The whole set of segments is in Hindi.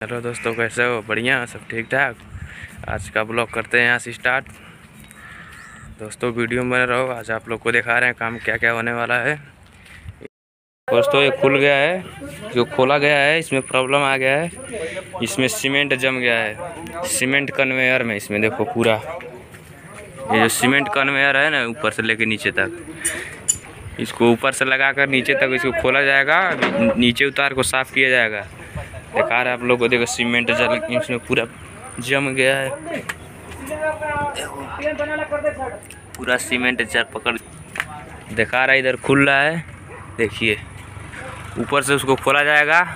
हेलो दोस्तों, कैसे हो? बढ़िया, सब ठीक ठाक? आज का ब्लॉग करते हैं यहाँ से स्टार्ट। दोस्तों, वीडियो में रहो, आज आप लोग को दिखा रहे हैं काम क्या क्या होने वाला है। दोस्तों, ये खुल गया है। जो खोला गया है, इसमें प्रॉब्लम आ गया है। इसमें सीमेंट जम गया है। सीमेंट कन्वेयर में इसमें देखो पूरा। ये जो सीमेंट कन्वेयर है ना, ऊपर से लेके नीचे तक। इसको ऊपर से लगा कर नीचे तक इसको खोला जाएगा। नीचे उतार को साफ़ किया जाएगा। रहा है आप लोग को, देखो सीमेंट इसमें पूरा जम गया है। पूरा सीमेंट जल पकड़ दिखा रहा है, इधर खुल रहा है। देखिए, ऊपर से उसको खोला जाएगा,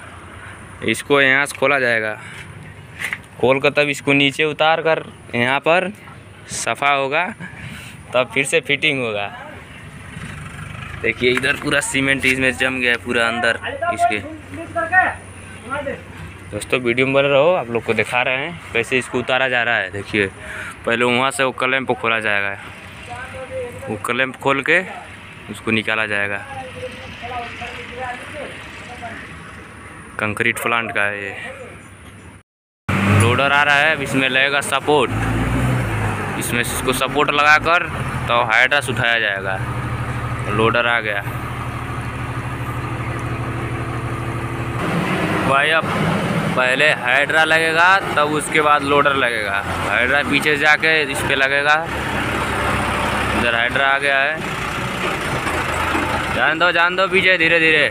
इसको यहाँ से खोला जाएगा। खोल कर तब इसको नीचे उतार कर यहाँ पर सफ़ा होगा, तब फिर से फिटिंग होगा। देखिए, इधर पूरा सीमेंट इसमें जम गया है, पूरा अंदर इसके। दोस्तों, वीडियो में बने रहो, आप लोग को दिखा रहे हैं। कैसे इसको उतारा जा रहा है, देखिए। पहले वहाँ से वो कलम को खोला जाएगा। वो कलम खोल के उसको निकाला जाएगा। कंक्रीट प्लांट का है ये। लोडर आ रहा है इसमें लगेगा सपोर्ट। इसमें इसको सपोर्ट लगाकर तो हाइड्रस उठाया जाएगा। लोडर आ गया। भाई अब पहले हाइड्रा लगेगा, तब उसके बाद लोडर लगेगा। हाइड्रा पीछे जाके इस पर लगेगा। इधर हाइड्रा आ गया है। जान दो जान दो पीछे, धीरे धीरे।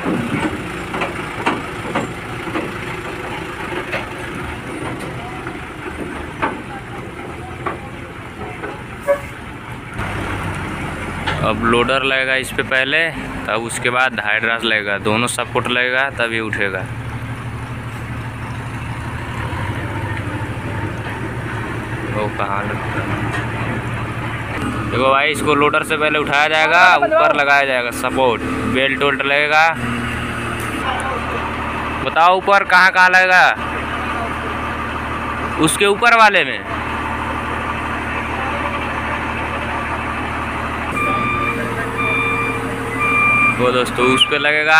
अब लोडर लगेगा इस पर पहले, तब उसके बाद हाइड्रास लगेगा। दोनों सपोर्ट लगेगा, तभी उठेगा। वो कहाँ लगता देखो भाई इसको लोडर से पहले उठाया जाएगा ऊपर लगाया जाएगा सपोर्ट बेल्ट वेल्ट लगेगा। बताओ ऊपर कहाँ कहाँ लगेगा। उसके ऊपर वाले में। वो दोस्तों उस पर लगेगा।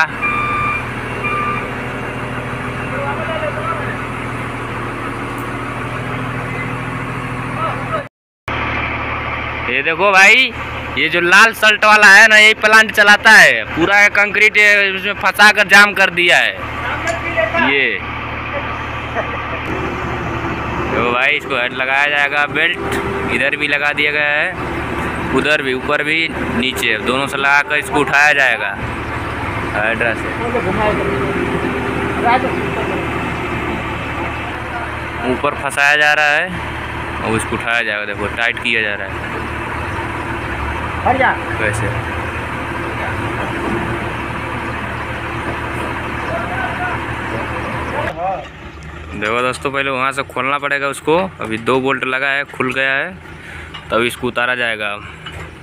ये देखो भाई, ये जो लाल शर्ट वाला है ना, यही प्लांट चलाता है। पूरा कंक्रीट इसमें फंसा कर जाम कर दिया है। ये। तो भाई, इसको हेड लगाया जाएगा बेल्ट इधर भी लगा दिया गया है। उधर भी, ऊपर भी, नीचे। दोनों से लगा कर इसको उठाया जाएगा। हाइड्रा से ऊपर फंसाया जा रहा है। और उसको उठाया जाएगा। देखो टाइट किया जा रहा है। वैसे। देखो दोस्तों पहले वहाँ से खोलना पड़ेगा उसको। अभी दो बोल्ट लगा है खुल गया है। तब इसको उतारा जाएगा।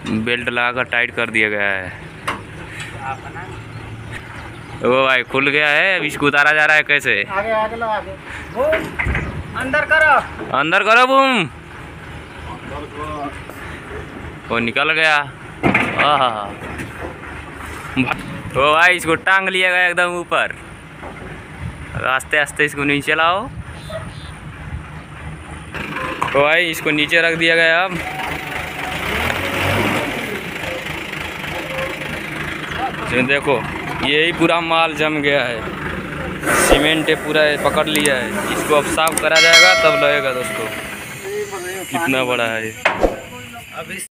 बेल्ट लगा कर टाइट कर दिया गया है। वो भाई खुल गया है। अभी इसको उतारा जा रहा है कैसे? आगे आगे लो आगे। अंदर करो। अंदर करो बूम। वो निकल गया। तो भाई, इसको टांग लिया गया एकदम ऊपर। आस्ते आस्ते इसको नीचे लाओ। तो भाई, इसको नीचे रख दिया गया अब। इसमें देखो, यही पूरा माल जम गया है। सीमेंट पूरा पकड़ लिया है। इसको अब साफ़ करा जाएगा, तब लगेगा दोस्तों, कितना बड़ा है इस